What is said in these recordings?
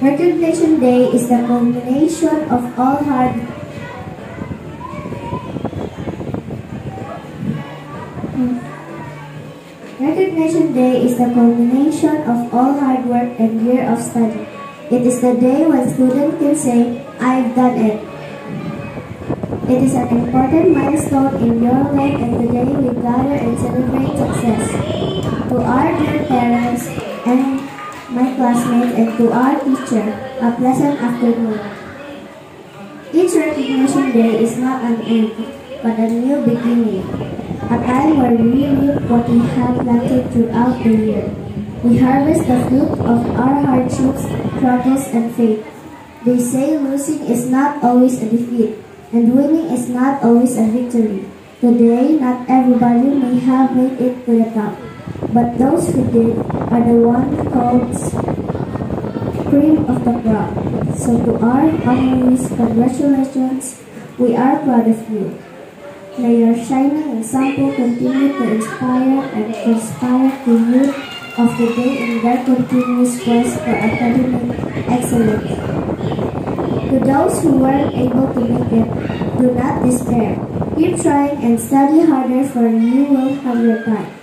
Recognition Day is the culmination of all hard Recognition Day is the culmination of all hard work and year of study. It is the day when students can say, I've done it. It is an important milestone in your life and today we gather and celebrate success. To our dear parents and classmates and to our teacher, a pleasant afternoon. Each recognition day is not an end, but a new beginning. A time where we reap what we have planted throughout the year. We harvest the fruit of our hardships, struggles, and faith. They say losing is not always a defeat, and winning is not always a victory. Today, not everybody may have made it to the top, but those who did are the one called cream of the crop. So to our honorees, congratulations. We are proud of you. May your shining example continue to inspire and inspire the youth of the day in their continuous quest for academic excellence. To those who weren't able to make it, do not despair. Keep trying and study harder for you will have your time.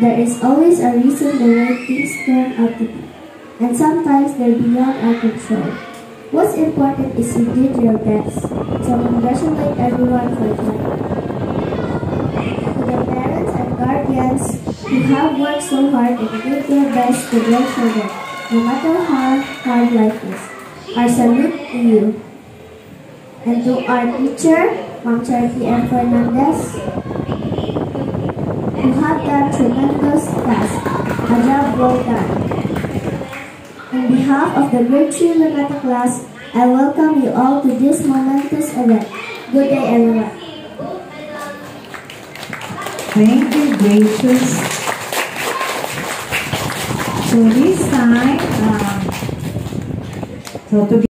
There is always a reason the way things turn out to be, and sometimes they're beyond our control. What's important is you did your best, so congratulate everyone for trying. To the parents and guardians who have worked so hard and did their best to their children, no matter how hard life is. Our salute to you. And to our teacher, Ma'am Charity M. Fernandez, who have done tremendous task. A job well done. On behalf of the grade 3 Luneta class, I welcome you all to this momentous event. Good day, everyone. Thank you, gracious. So this time, um, so to